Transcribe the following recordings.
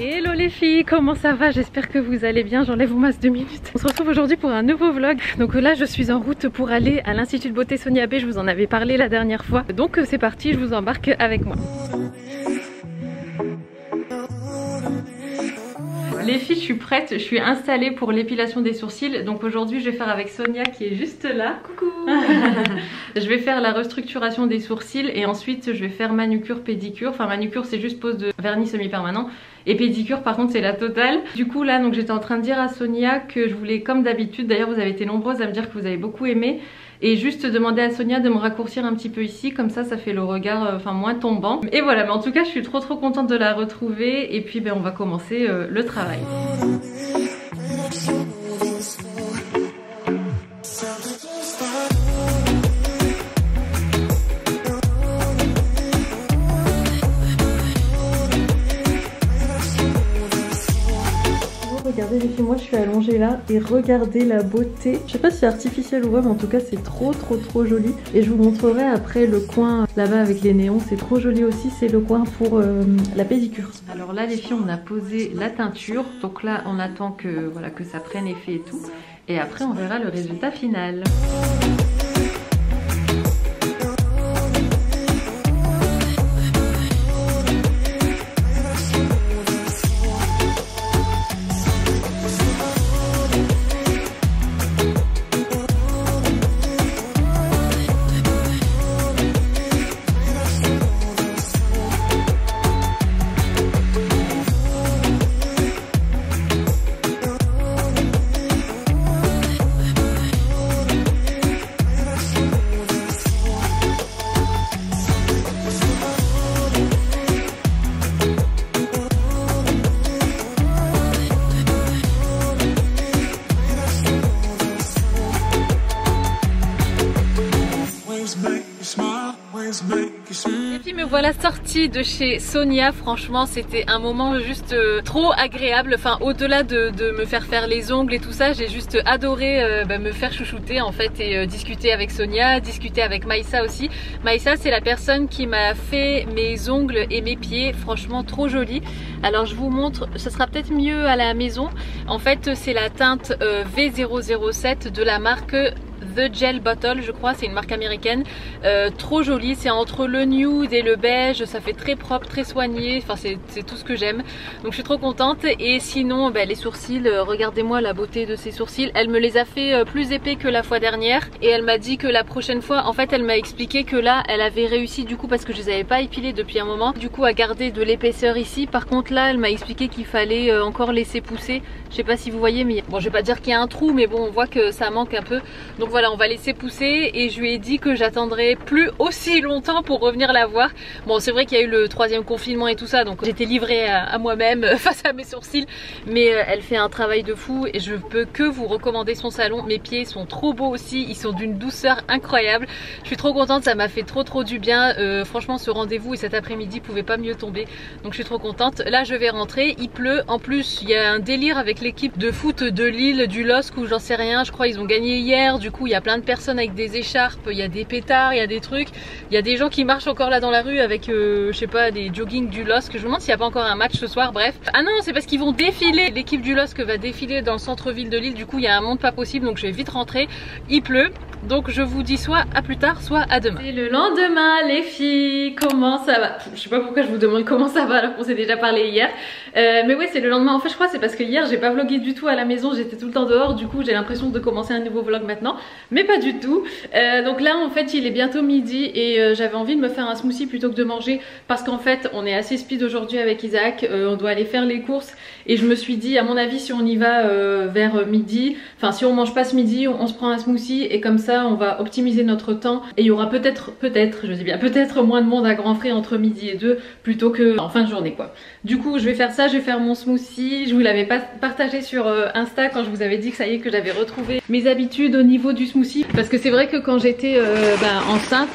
Hello les filles, comment ça va? J'espère que vous allez bien, j'enlève mon masque deux minutes. On se retrouve aujourd'hui pour un nouveau vlog. Donc là je suis en route pour aller à l'Institut de beauté Sonia B, je vous en avais parlé la dernière fois. Donc c'est parti, je vous embarque avec moi. Les filles, je suis prête, je suis installée pour l'épilation des sourcils. Donc aujourd'hui, je vais faire avec Sonia qui est juste là. Coucou Je vais faire la restructuration des sourcils et ensuite je vais faire manucure, pédicure. Enfin manucure, c'est juste pose de vernis semi-permanent. Et pédicure par contre c'est la totale. Du coup là donc j'étais en train de dire à Sonia que je voulais comme d'habitude, d'ailleurs vous avez été nombreuses à me dire que vous avez beaucoup aimé et juste demander à Sonia de me raccourcir un petit peu ici comme ça ça fait le regard euh, enfin moins tombant. Et voilà mais en tout cas je suis trop trop contente de la retrouver. Et puis ben, on va commencer euh, le travail regardez les filles, moi je suis allongée là et regardez la beauté. Je sais pas si c'est artificiel ou vrai mais en tout cas c'est trop trop trop joli. Et je vous montrerai après le coin là-bas avec les néons, c'est trop joli aussi, c'est le coin pour euh, la pédicure. Alors là les filles on a posé la teinture, donc là on attend que, voilà, que ça prenne effet et tout. Et après on verra le résultat final. Voilà sortie de chez Sonia, franchement c'était un moment juste euh, trop agréable, enfin au-delà de, me faire faire les ongles et tout ça, j'ai juste adoré euh, bah, me faire chouchouter en fait et euh, discuter avec Sonia, discuter avec Maïssa aussi. Maïssa c'est la personne qui m'a fait mes ongles et mes pieds, franchement trop joli. Alors je vous montre, ce sera peut-être mieux à la maison. En fait c'est la teinte V007 de la marque The Gel Bottle je crois, c'est une marque américaine. Euh, trop jolie, c'est entre le nude et le beige, ça fait très propre, très soigné, enfin c'est tout ce que j'aime. Donc je suis trop contente et sinon ben, les sourcils, euh, regardez-moi la beauté de ces sourcils. Elle me les a fait euh, plus épais que la fois dernière et elle m'a dit que la prochaine fois, en fait elle m'a expliqué que là elle avait réussi du coup parce que je les avais pas épilés depuis un moment, du coup à garder de l'épaisseur ici. Par contre là elle m'a expliqué qu'il fallait encore laisser pousser. Je sais pas si vous voyez mais bon je vais pas dire qu'il y a un trou mais bon on voit que ça manque un peu. Donc voilà on va laisser pousser et je lui ai dit que j'attendrai plus aussi longtemps pour revenir la voir. Bon c'est vrai qu'il y a eu le troisième confinement et tout ça donc j'étais livrée à, moi-même face à mes sourcils mais euh, elle fait un travail de fou et je peux que vous recommander son salon. Mes pieds sont trop beaux aussi, ils sont d'une douceur incroyable. Je suis trop contente, ça m'a fait trop trop du bien. Euh, franchement ce rendez-vous et cet après-midi pouvait pas mieux tomber donc je suis trop contente. Là je vais rentrer, il pleut. En plus il y a un délire avec l'équipe de foot de Lille, du LOSC ou j'en sais rien. Je crois ils ont gagné hier, du coup il y a plein de personnes avec des écharpes, il y a des pétards, il y a des trucs. Il y a des gens qui marchent encore là dans la rue avec, euh, je sais pas, des jogging du LOSC. Je me demande s'il n'y a pas encore un match ce soir, bref. Ah non, c'est parce qu'ils vont défiler. L'équipe du LOSC va défiler dans le centre-ville de Lille. Du coup, il y a un monde pas possible, donc je vais vite rentrer. Il pleut. Donc je vous dis soit à plus tard, soit à demain. C'est le lendemain les filles, comment ça va? Je sais pas pourquoi je vous demande comment ça va alors qu'on s'est déjà parlé hier. Euh, mais ouais c'est le lendemain, en fait je crois c'est parce que hier j'ai pas vlogué du tout à la maison, j'étais tout le temps dehors, du coup j'ai l'impression de commencer un nouveau vlog maintenant. Mais pas du tout. Euh, donc là en fait il est bientôt midi et euh, j'avais envie de me faire un smoothie plutôt que de manger parce qu'en fait on est assez speed aujourd'hui avec Isaac, on doit aller faire les courses et je me suis dit à mon avis si on y va vers midi, enfin si on mange pas ce midi on, on se prend un smoothie et comme ça on va optimiser notre temps. Et il y aura peut-être, peut-être, je dis bien peut-être moins de monde à grand frais entre midi et deux plutôt que en fin de journée quoi. Du coup je vais faire ça, je vais faire mon smoothie, je vous l'avais pas partagé sur euh, Insta quand je vous avais dit que ça y est que j'avais retrouvé mes habitudes au niveau du smoothie. Parce que c'est vrai que quand j'étais euh, ben, enceinte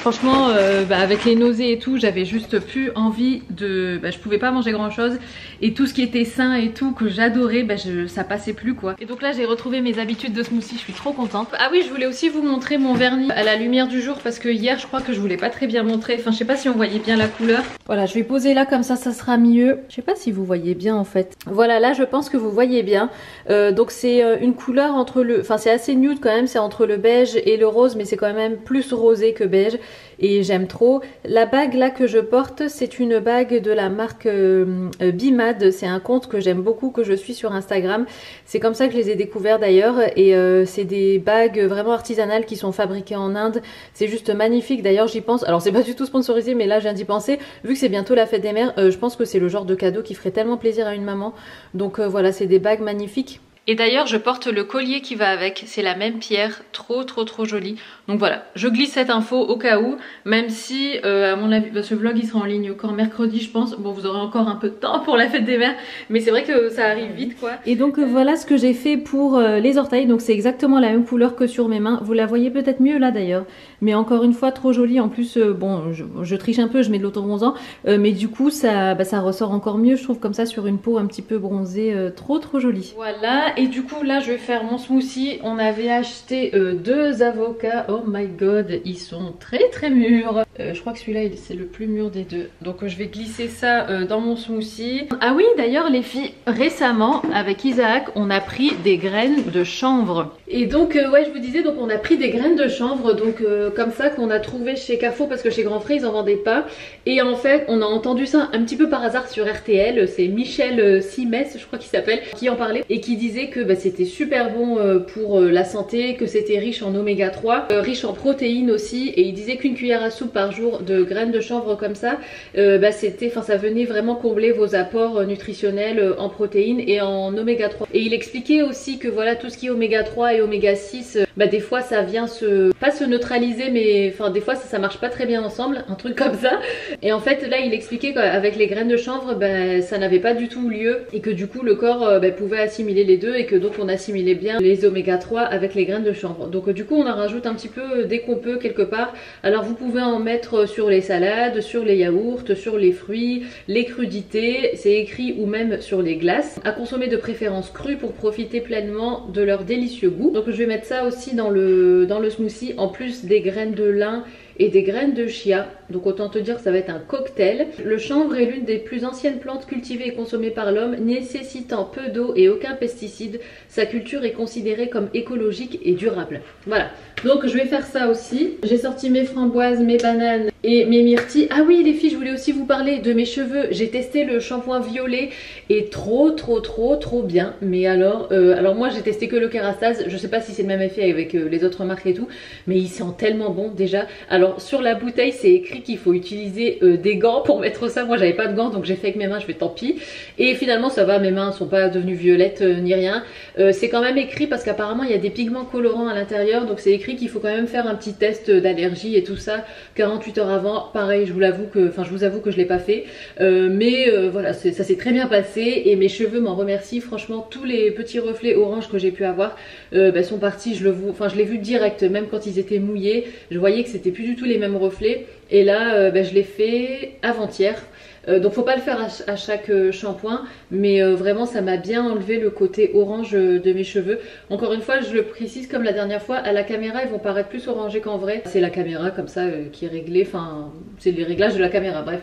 franchement, euh, bah, avec les nausées et tout, j'avais juste plus envie de... Bah, je pouvais pas manger grand chose. Et tout ce qui était sain et tout, que j'adorais, bah, ça passait plus quoi. Et donc là, j'ai retrouvé mes habitudes de smoothie, je suis trop contente. Ah oui, je voulais aussi vous montrer mon vernis à la lumière du jour parce que hier, je crois que je voulais pas très bien montrer. Enfin, je sais pas si on voyait bien la couleur. Voilà, je vais poser là comme ça, ça sera mieux. Je sais pas si vous voyez bien en fait. Voilà, là, je pense que vous voyez bien. Euh, donc c'est euh, une couleur entre le... Enfin, c'est assez nude quand même, c'est entre le beige et le rose, mais c'est quand même plus rosé que beige et j'aime trop. La bague là que je porte, c'est une bague de la marque euh, euh, Bimad. C'est un compte que j'aime beaucoup, que je suis sur Instagram. C'est comme ça que je les ai découverts d'ailleurs. Et euh, c'est des bagues vraiment artisanales qui sont fabriquées en Inde. C'est juste magnifique. D'ailleurs, j'y pense. Alors, c'est pas du tout sponsorisé, mais là, je viens d'y penser. Vu que c'est bientôt la fête des mères, je pense que c'est le genre de cadeau qui ferait tellement plaisir à une maman. Donc voilà, c'est des bagues magnifiques. Et d'ailleurs, je porte le collier qui va avec. C'est la même pierre, trop trop trop jolie. Donc voilà, je glisse cette info au cas où, même si, euh, à mon avis, bah, ce vlog il sera en ligne encore mercredi, je pense. Bon, vous aurez encore un peu de temps pour la fête des mères, mais c'est vrai que ça arrive vite, quoi. Et donc euh, voilà ce que j'ai fait pour euh, les orteils. Donc c'est exactement la même couleur que sur mes mains. Vous la voyez peut-être mieux là d'ailleurs, mais encore une fois trop jolie. En plus, bon, je, triche un peu, je mets de l'auto-bronzant, mais du coup ça, bah, ça ressort encore mieux, je trouve, comme ça sur une peau un petit peu bronzée, trop trop jolie. Voilà, et du coup là je vais faire mon smoothie. On avait acheté deux avocats. Oh my god, ils sont très très mûrs. Euh, je crois que celui-là c'est le plus mûr des deux. Donc euh, je vais glisser ça euh, dans mon smoothie. Ah oui d'ailleurs les filles, récemment avec Isaac on a pris des graines de chanvre. Et donc ouais je vous disais donc on a pris des graines de chanvre donc comme ça qu'on a trouvé chez Carrefour parce que chez Grand Frais ils en vendaient pas. Et en fait on a entendu ça un petit peu par hasard sur RTL. C'est Michel Simès je crois qu'il s'appelle qui en parlait et qui disait que bah, c'était super bon pour la santé, que c'était riche en oméga 3, riche en protéines aussi et il disait qu'une cuillère à soupe par jour de graines de chanvre comme ça, euh, bah c'était, enfin ça venait vraiment combler vos apports euh, nutritionnels euh, en protéines et en oméga 3. Et il expliquait aussi que voilà tout ce qui est oméga 3 et oméga 6, bah des fois ça vient se, pas se neutraliser mais enfin des fois ça, ça marche pas très bien ensemble, un truc comme ça. Et en fait là il expliquait qu'avec les graines de chanvre bah, ça n'avait pas du tout lieu et que du coup le corps bah, pouvait assimiler les deux et que donc on assimilait bien les oméga 3 avec les graines de chanvre. Donc du coup on en rajoute un petit peu dès qu'on peut quelque part. Alors vous pouvez en mettre sur les salades, sur les yaourts, sur les fruits, les crudités, c'est écrit ou même sur les glaces. À consommer de préférence cru pour profiter pleinement de leur délicieux goût. Donc je vais mettre ça aussi dans le, dans le smoothie en plus des graines de lin et des graines de chia. Donc autant te dire que ça va être un cocktail. Le chanvre est l'une des plus anciennes plantes cultivées et consommées par l'homme, nécessitant peu d'eau et aucun pesticide. Sa culture est considérée comme écologique et durable. Voilà. Donc je vais faire ça aussi. J'ai sorti mes framboises, mes bananes et mes myrtilles. Ah oui les filles, je voulais aussi vous parler de mes cheveux. J'ai testé le shampoing violet et trop trop trop trop bien. Mais alors, euh, alors moi j'ai testé que le Kerastase. Je sais pas si c'est le même effet avec euh, les autres marques et tout. Mais il sent tellement bon déjà. Alors sur la bouteille c'est écrit qu'il faut utiliser euh, des gants pour mettre ça. Moi j'avais pas de gants donc j'ai fait avec mes mains, je fais tant pis. Et finalement ça va, mes mains sont pas devenues violettes ni rien. c'est quand même écrit parce qu'apparemment il y a des pigments colorants à l'intérieur. Donc c'est écrit qu'il faut quand même faire un petit test d'allergie et tout ça 48 heures avant. Pareil, je vous l'avoue que, enfin je vous avoue que je l'ai pas fait, euh, mais euh, voilà, ça s'est très bien passé et mes cheveux m'en remercient. Franchement, tous les petits reflets orange que j'ai pu avoir euh, bah, sont partis. Je le, enfin je l'ai vu direct, même quand ils étaient mouillés, je voyais que c'était plus du tout les mêmes reflets. Et là, bah, je l'ai fait avant-hier. Euh, donc faut pas le faire à, chaque euh, shampoing, mais euh, vraiment ça m'a bien enlevé le côté orange de mes cheveux. Encore une fois, je le précise comme la dernière fois, à la caméra ils vont paraître plus orangés qu'en vrai. C'est la caméra comme ça qui est réglée, enfin c'est les réglages de la caméra, bref.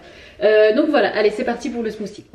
donc voilà, allez c'est parti pour le smoothie.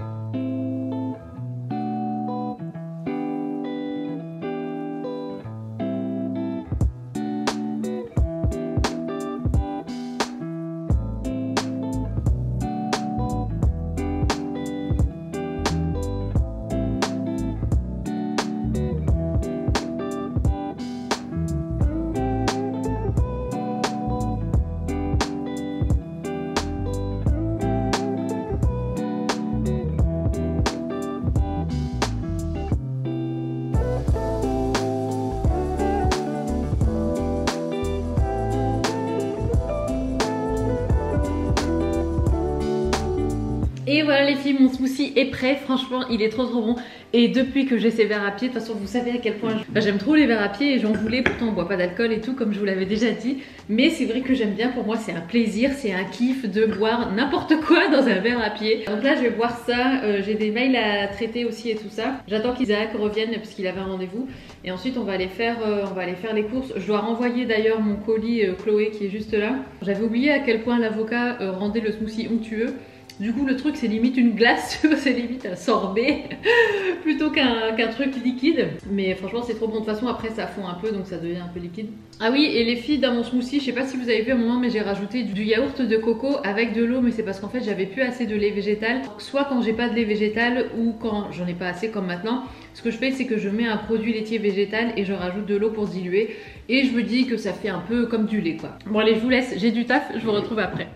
Mon smoothie est prêt. Franchement, il est trop trop bon. Et depuis que j'ai ces verres à pied, de toute façon, vous savez à quel point j'aime trop les verres à pied et j'en voulais. Pourtant, on boit pas d'alcool et tout, comme je vous l'avais déjà dit. Mais c'est vrai que j'aime bien. Pour moi, c'est un plaisir, c'est un kiff de boire n'importe quoi dans un verre à pied. Donc là, je vais boire ça. Euh, j'ai des mails à traiter aussi et tout ça. J'attends qu'Isaac revienne parce qu'il avait un rendez-vous. Et ensuite, on va aller faire, euh, on va aller faire les courses. Je dois renvoyer d'ailleurs mon colis euh, Chloé qui est juste là. J'avais oublié à quel point l'avocat rendait le smoothie onctueux. Du coup, le truc, c'est limite une glace, c'est limite un sorbet plutôt qu'un truc liquide. Mais franchement, c'est trop bon. De toute façon, après, ça fond un peu, donc ça devient un peu liquide. Ah oui, et les filles, dans mon smoothie, je sais pas si vous avez vu un moment, mais j'ai rajouté du yaourt de coco avec de l'eau, mais c'est parce qu'en fait, j'avais plus assez de lait végétal. Soit quand j'ai pas de lait végétal ou quand j'en ai pas assez comme maintenant. Ce que je fais, c'est que je mets un produit laitier végétal et je rajoute de l'eau pour se diluer. Et je me dis que ça fait un peu comme du lait, quoi. Bon, allez, je vous laisse, j'ai du taf, je vous retrouve après.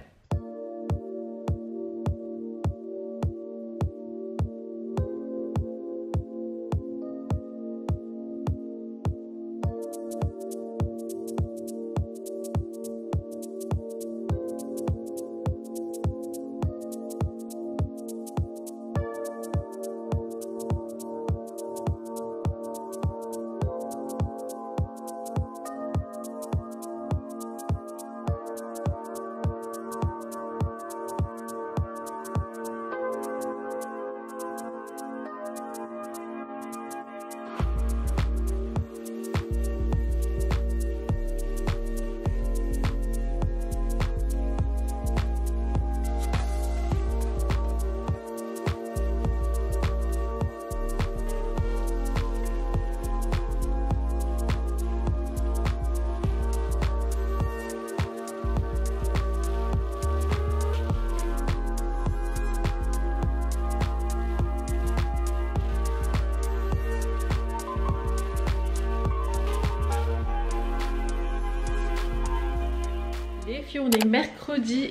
On est mercredi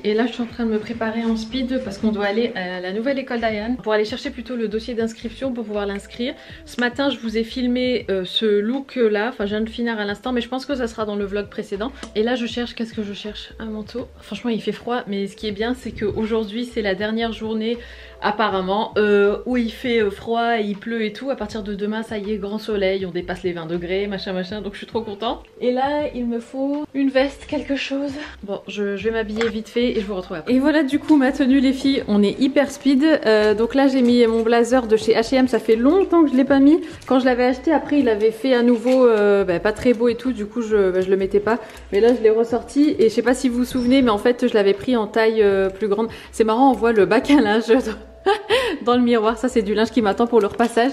et là je suis en train de me préparer en speed parce qu'on doit aller à la nouvelle école d'Ayane pour aller chercher plutôt le dossier d'inscription pour pouvoir l'inscrire. Ce matin je vous ai filmé euh, ce look là, enfin je viens de finir à l'instant mais je pense que ça sera dans le vlog précédent. Et là je cherche, qu'est-ce que je cherche? Un manteau. Franchement il fait froid mais ce qui est bien c'est qu'aujourd'hui c'est la dernière journée apparemment euh, où il fait euh, froid et il pleut et tout. À partir de demain, ça y est, grand soleil, on dépasse les 20 degrés, machin machin, donc je suis trop contente. Et là, il me faut une veste, quelque chose. Bon, je, vais m'habiller vite fait et je vous retrouve. Et voilà du coup ma tenue les filles, on est hyper speed. Euh, donc là, j'ai mis mon blazer de chez H&M, ça fait longtemps que je l'ai pas mis. Quand je l'avais acheté, après il avait fait à nouveau bah, pas très beau et tout, du coup je, bah, je le mettais pas. Mais là, je l'ai ressorti et je sais pas si vous vous souvenez, mais en fait, je l'avais pris en taille plus grande. C'est marrant, on voit le bac à linge dans le miroir. Ça, c'est du linge qui m'attend pour le repassage.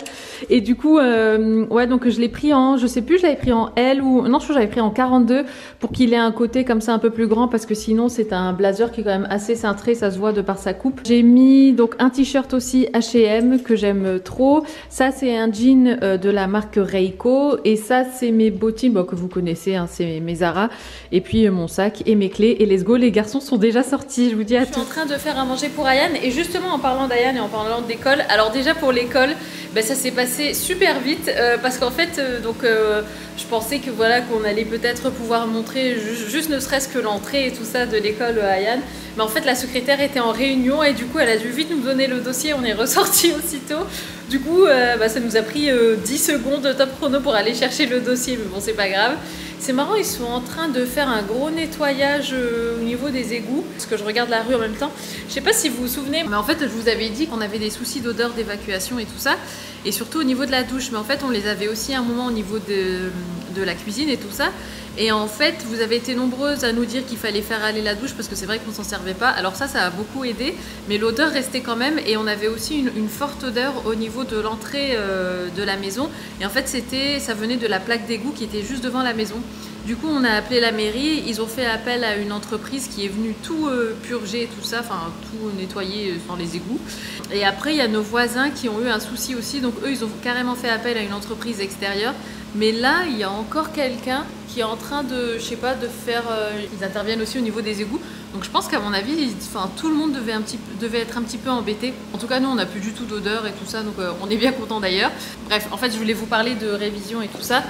Et du coup, euh, ouais, donc je l'ai pris en, je sais plus, je l'avais pris en L ou, non, je crois que j'avais pris en 42 pour qu'il ait un côté comme ça un peu plus grand parce que sinon, c'est un blazer qui est quand même assez cintré, ça se voit de par sa coupe. J'ai mis donc un t-shirt aussi H&M que j'aime trop. Ça, c'est un jean euh, de la marque Reiko. Et ça, c'est mes bottines, bon, que vous connaissez, hein, c'est mes Zara. Et puis euh, mon sac et mes clés. Et let's go, les garçons sont déjà sortis. Je vous dis à tout. Je suis en train de faire à manger pour Ayane. Et justement, en parlant d'Ayane, et en parlant d'école. Alors déjà pour l'école, ben, ça s'est passé super vite euh, parce qu'en fait, euh, donc euh, je pensais que voilà qu'on allait peut-être pouvoir montrer juste ne serait-ce que l'entrée et tout ça de l'école à Yann. Mais en fait, la secrétaire était en réunion et du coup, elle a dû vite nous donner le dossier. On est ressorti aussitôt. Du coup, bah, ça nous a pris 10 secondes de top chrono pour aller chercher le dossier, mais bon, c'est pas grave. C'est marrant, ils sont en train de faire un gros nettoyage euh, au niveau des égouts, parce que je regarde la rue en même temps. Je sais pas si vous vous souvenez, mais en fait, je vous avais dit qu'on avait des soucis d'odeur, d'évacuation et tout ça, et surtout au niveau de la douche. Mais en fait, on les avait aussi à un moment au niveau de, de la cuisine et tout ça. Et en fait, vous avez été nombreuses à nous dire qu'il fallait faire aller la douche parce que c'est vrai qu'on s'en servait pas. Alors ça, ça a beaucoup aidé, mais l'odeur restait quand même. Et on avait aussi une, forte odeur au niveau de l'entrée euh, de la maison. Et en fait, c'était, ça venait de la plaque d'égout qui était juste devant la maison. Du coup, on a appelé la mairie, ils ont fait appel à une entreprise qui est venue tout euh, purger, tout ça, enfin tout nettoyer sans les égouts. Et après, il y a nos voisins qui ont eu un souci aussi, donc eux, ils ont carrément fait appel à une entreprise extérieure. Mais là, il y a encore quelqu'un qui est en train de, je sais pas, de faire. Euh, ils interviennent aussi au niveau des égouts. Donc je pense qu'à mon avis, enfin, tout le monde devait, un petit, devait être un petit peu embêté. En tout cas, nous, on n'a plus du tout d'odeur et tout ça, donc euh, on est bien content d'ailleurs. Bref, en fait, je voulais vous parler de révision et tout ça.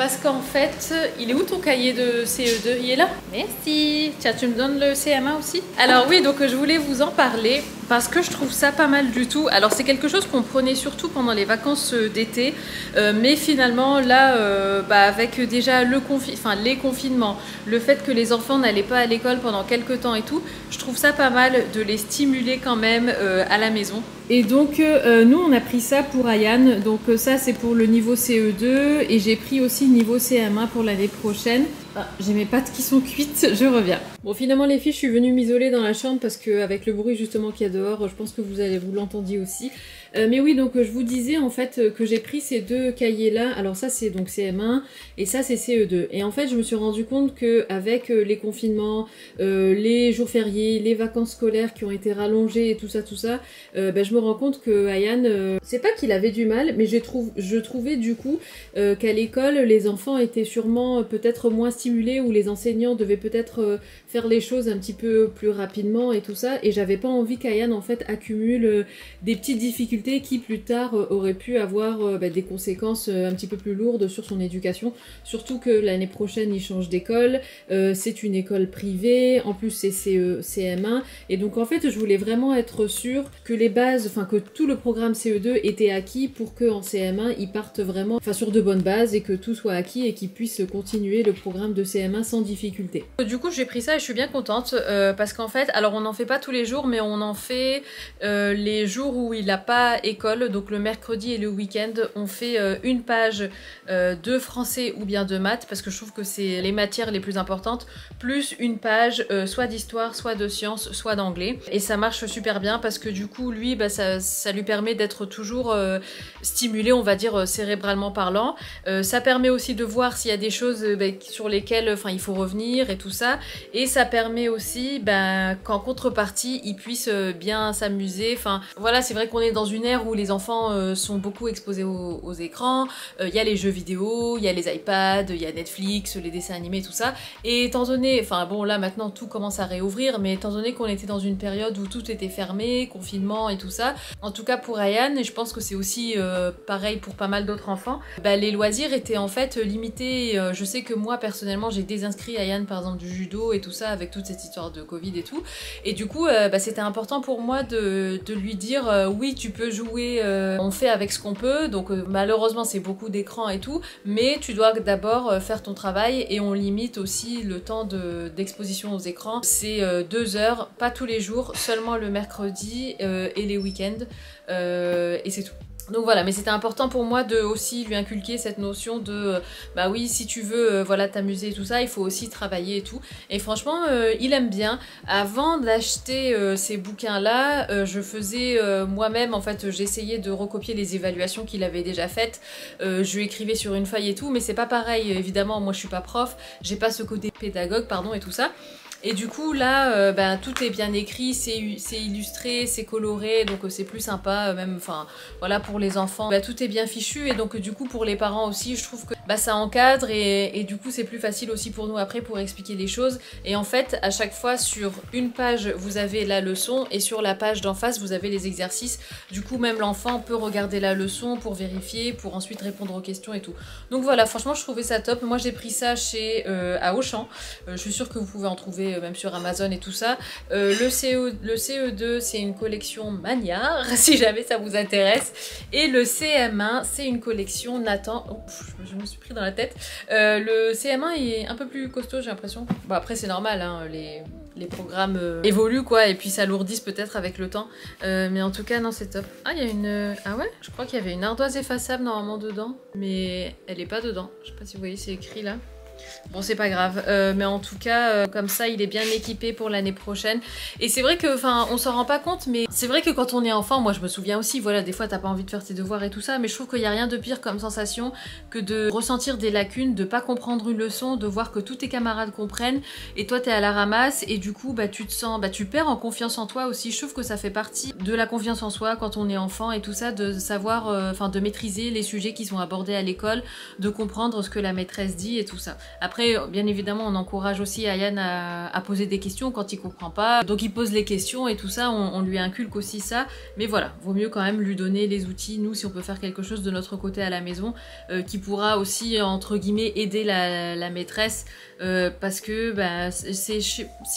Parce qu'en fait, il est où ton cahier de CE2 Il est là. Merci. Tiens, tu me donnes le CMA aussi? Alors oui, donc je voulais vous en parler parce que je trouve ça pas mal du tout. Alors c'est quelque chose qu'on prenait surtout pendant les vacances euh, d'été, euh, mais finalement là, euh, bah, avec déjà les confinements, le fait que les enfants n'allaient pas à l'école pendant quelques temps et tout, je trouve ça pas mal de les stimuler quand même à la maison. Et donc nous on a pris ça pour Ayane, donc ça c'est pour le niveau CE2 et j'ai pris aussi niveau CM1 pour l'année prochaine. Ah, j'ai mes pâtes qui sont cuites, je reviens. Bon, finalement, les filles, je suis venue m'isoler dans la chambre parce qu'avec le bruit justement qu'il y a dehors, je pense que vous allez vous l'entendiez aussi. Euh, mais oui, donc je vous disais en fait euh, que j'ai pris ces deux cahiers-là. Alors ça, c'est donc CM1 et ça, c'est CE2. Et en fait, je me suis rendu compte que avec euh, les confinements, les jours fériés, les vacances scolaires qui ont été rallongées et tout ça, tout ça, ben, je me rends compte que Ayan, c'est pas qu'il avait du mal, mais je, trouve, je trouvais du coup qu'à l'école, les enfants étaient sûrement peut-être moins stimulés ou les enseignants devaient peut-être faire les choses un petit peu plus rapidement et tout ça. Et j'avais pas envie qu'Ayan en fait accumule des petites difficultés qui plus tard euh, aurait pu avoir euh, bah, des conséquences euh, un petit peu plus lourdes sur son éducation. Surtout que l'année prochaine il change d'école, c'est une école privée, en plus c'est CE, CM1 et donc en fait je voulais vraiment être sûre que les bases, enfin que tout le programme CE2 était acquis pour que en CM1 ils partent vraiment sur de bonnes bases et que tout soit acquis et qu'ils puissent continuer le programme de CM1 sans difficulté. Du coup j'ai pris ça et je suis bien contente parce qu'en fait alors on n'en fait pas tous les jours mais on en fait les jours où il n'a pas école, donc le mercredi et le week-end, on fait euh, une page euh, de français ou bien de maths, parce que je trouve que c'est les matières les plus importantes, plus une page euh, soit d'histoire, soit de sciences, soit d'anglais. Et ça marche super bien parce que du coup, lui, bah, ça, lui permet d'être toujours stimulé, on va dire, cérébralement parlant. ça permet aussi de voir s'il y a des choses bah, sur lesquelles il faut revenir et tout ça. Et ça permet aussi bah, qu'en contrepartie, il puisse bien s'amuser. Enfin, voilà, c'est vrai qu'on est dans une où les enfants euh, sont beaucoup exposés aux, écrans, euh, il y a les jeux vidéo, il y a les iPads, il y a Netflix, les dessins animés, tout ça. Et étant donné, enfin bon là maintenant tout commence à réouvrir, mais étant donné qu'on était dans une période où tout était fermé, confinement et tout ça, en tout cas pour Ryan, et je pense que c'est aussi euh, pareil pour pas mal d'autres enfants, bah, les loisirs étaient en fait limités. je sais que moi personnellement j'ai désinscrit Ryan par exemple du judo et tout ça avec toute cette histoire de Covid et tout. Et du coup bah, c'était important pour moi de, de lui dire oui tu peux jouer, euh, on fait avec ce qu'on peut, donc euh, malheureusement c'est beaucoup d'écran et tout, mais tu dois d'abord euh, faire ton travail et on limite aussi le temps d'exposition aux écrans. C'est deux heures, pas tous les jours, seulement le mercredi et les week-ends, et c'est tout. Donc voilà, mais c'était important pour moi de aussi lui inculquer cette notion de euh, bah oui, si tu veux euh, voilà t'amuser et tout ça, il faut aussi travailler et tout. Et franchement, euh, il aime bien. Avant d'acheter ces bouquins-là, je faisais moi-même, en fait, j'essayais de recopier les évaluations qu'il avait déjà faites. je lui écrivais sur une feuille et tout, mais c'est pas pareil. Évidemment, moi je suis pas prof, j'ai pas ce côté pédagogue, pardon, et tout ça. Et du coup là, euh, ben, tout est bien écrit, c'est illustré, c'est coloré, donc euh, c'est plus sympa, euh, même, enfin voilà pour les enfants, ben, tout est bien fichu et donc du coup pour les parents aussi, je trouve que bah, ça encadre et, du coup c'est plus facile aussi pour nous après pour expliquer les choses. Et en fait à chaque fois sur une page vous avez la leçon et sur la page d'en face vous avez les exercices. Du coup même l'enfant peut regarder la leçon pour vérifier, pour ensuite répondre aux questions et tout. Donc voilà, franchement je trouvais ça top. Moi j'ai pris ça chez à Auchan. je suis sûre que vous pouvez en trouver euh, même sur Amazon et tout ça. Euh, le, CE, le CE2, c'est une collection Magnard, si jamais ça vous intéresse. Et le CM1, c'est une collection Nathan. Oh, je me suis pris dans la tête. Euh, le CM1 est un peu plus costaud, j'ai l'impression. Bon, après, c'est normal, hein, les, les programmes évoluent quoi et puis s'alourdissent peut-être avec le temps mais en tout cas non c'est top ah il y a une ah ouais? Je crois qu'il y avait une ardoise effaçable normalement dedans mais elle est pas dedans je sais pas si vous voyez c'est écrit là Bon, c'est pas grave, euh, mais en tout cas, euh, comme ça, il est bien équipé pour l'année prochaine. Et c'est vrai que, enfin, on s'en rend pas compte, mais c'est vrai que quand on est enfant, moi je me souviens aussi, voilà, des fois t'as pas envie de faire tes devoirs et tout ça, mais je trouve qu'il y a rien de pire comme sensation que de ressentir des lacunes, de pas comprendre une leçon, de voir que tous tes camarades comprennent, et toi t'es à la ramasse, et du coup, bah tu te sens, bah tu perds en confiance en toi aussi. Je trouve que ça fait partie de la confiance en soi quand on est enfant et tout ça, de savoir, euh, enfin, de maîtriser les sujets qui sont abordés à l'école, de comprendre ce que la maîtresse dit et tout ça. Après, bien évidemment, on encourage aussi Ayane à, poser des questions quand il comprend pas. Donc il pose les questions et tout ça, on, lui inculque aussi ça. Mais voilà, vaut mieux quand même lui donner les outils, nous, si on peut faire quelque chose de notre côté à la maison, euh, qui pourra aussi, entre guillemets, aider la, la maîtresse. Euh, parce que bah, c'est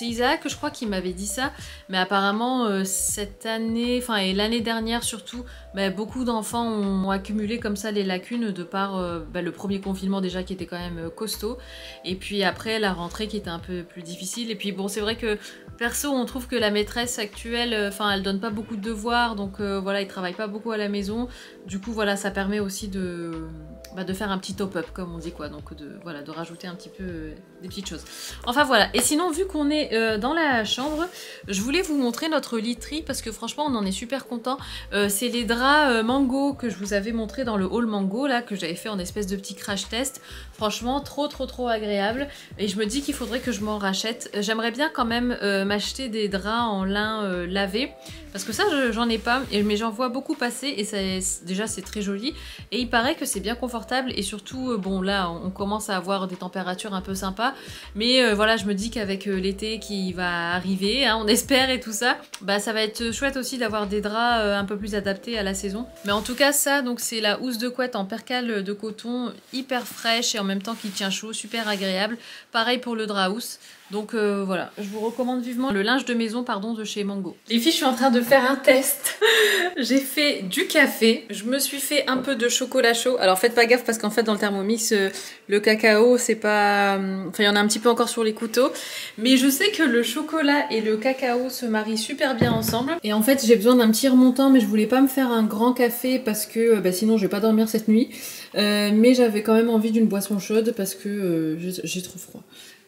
Isaac, je crois, qui m'avait dit ça. Mais apparemment, euh, cette année, enfin, et l'année dernière surtout, bah, beaucoup d'enfants ont accumulé comme ça les lacunes de par euh, bah, le premier confinement déjà qui était quand même euh, costaud. Et puis après, la rentrée qui était un peu plus difficile. Et puis bon, c'est vrai que perso, on trouve que la maîtresse actuelle, euh, enfin, elle donne pas beaucoup de devoirs. Donc voilà, il travaille pas beaucoup à la maison. Du coup, voilà, ça permet aussi de, bah, de faire un petit top-up, comme on dit quoi. Donc de, voilà, de rajouter un petit peu des petites choses. Enfin voilà. Et sinon, vu qu'on est euh, dans la chambre, je voulais vous montrer notre literie parce que franchement, on en est super content. Euh, c'est les draps euh, mango que je vous avais montré dans le hall mango là, que j'avais fait en espèce de petit crash test. Franchement, trop trop trop agréable. Et je me dis qu'il faudrait que je m'en rachète. J'aimerais bien quand même m'acheter des draps en lin lavé. Parce que ça, j'en ai pas, mais j'en vois beaucoup passer et ça, déjà c'est très joli. Et il paraît que c'est bien confortable et surtout, bon là, on commence à avoir des températures un peu sympas. Mais euh, voilà, je me dis qu'avec euh, l'été qui va arriver, hein, on espère et tout ça, bah ça va être chouette aussi d'avoir des draps euh, un peu plus adaptés à la saison. Mais en tout cas, ça, donc c'est la housse de couette en percale de coton, hyper fraîche et en même temps qui tient chaud, super agréable. Pareil pour le drap housse. Donc euh, voilà, je vous recommande vivement le linge de maison pardon de chez Mango. Les filles, je suis en train de faire un test. J'ai fait du café, je me suis fait un peu de chocolat chaud. Alors faites pas gaffe parce qu'en fait dans le thermomix, euh, le cacao c'est pas... Euh, enfin il y en a un petit peu encore sur les couteaux. Mais je sais que le chocolat et le cacao se marient super bien ensemble. Et en fait j'ai besoin d'un petit remontant mais je voulais pas me faire un grand café parce que bah, sinon je vais pas dormir cette nuit. mais j'avais quand même envie d'une boisson chaude parce que j'ai trop froid.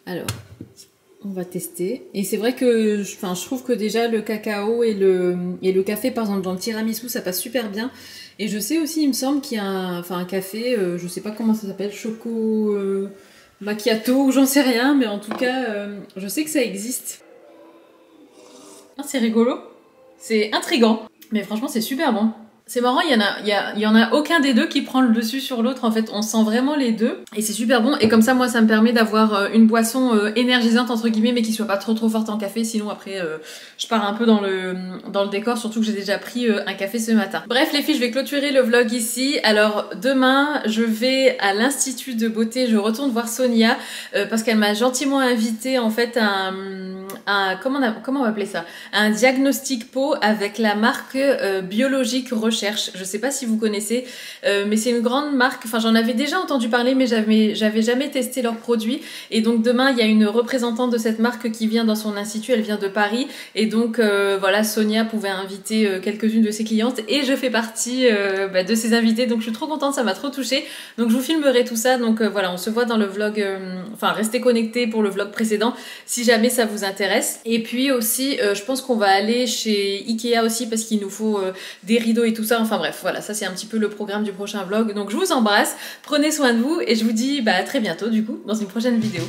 Alors, on va tester. Et c'est vrai que je trouve que déjà le cacao et le, café, par exemple, dans le tiramisu, ça passe super bien. Et je sais aussi, il me semble qu'il y a un, un café, euh, je sais pas comment ça s'appelle, choco euh, macchiato ou j'en sais rien, mais en tout cas, euh, je sais que ça existe. Ah, c'est rigolo. C'est intrigant. Mais franchement, c'est super bon. C'est marrant, il y en a, il y, a, y en a aucun des deux qui prend le dessus sur l'autre. En fait, on sent vraiment les deux et c'est super bon. Et comme ça, moi, ça me permet d'avoir euh, une boisson euh, énergisante entre guillemets, mais qui soit pas trop trop forte en café. Sinon, après, euh, je pars un peu dans le dans le décor. Surtout que j'ai déjà pris un café ce matin. Bref, les filles, je vais clôturer le vlog ici. Alors demain, je vais à l'institut de beauté. Je retourne voir Sonia parce qu'elle m'a gentiment invité en fait à un, un comment on comment on va appeler ça, un diagnostic peau avec la marque biologique Rocher Je sais pas si vous connaissez, euh, mais c'est une grande marque. Enfin, j'en avais déjà entendu parler, mais j'avais, j'avais jamais testé leurs produits. Et donc demain, il y a une représentante de cette marque qui vient dans son institut. Elle vient de Paris. Et donc euh, voilà, Sonia pouvait inviter euh, quelques-unes de ses clientes et je fais partie bah, de ses invités. Donc je suis trop contente, ça m'a trop touchée. Donc je vous filmerai tout ça. Donc voilà, on se voit dans le vlog. Enfin, restez connectés pour le vlog précédent si jamais ça vous intéresse. Et puis aussi, je pense qu'on va aller chez Ikea aussi parce qu'il nous faut des rideaux et tout ça. Enfin bref, voilà, ça c'est un petit peu le programme du prochain vlog. Donc je vous embrasse, prenez soin de vous et je vous dis bah, à très bientôt du coup dans une prochaine vidéo.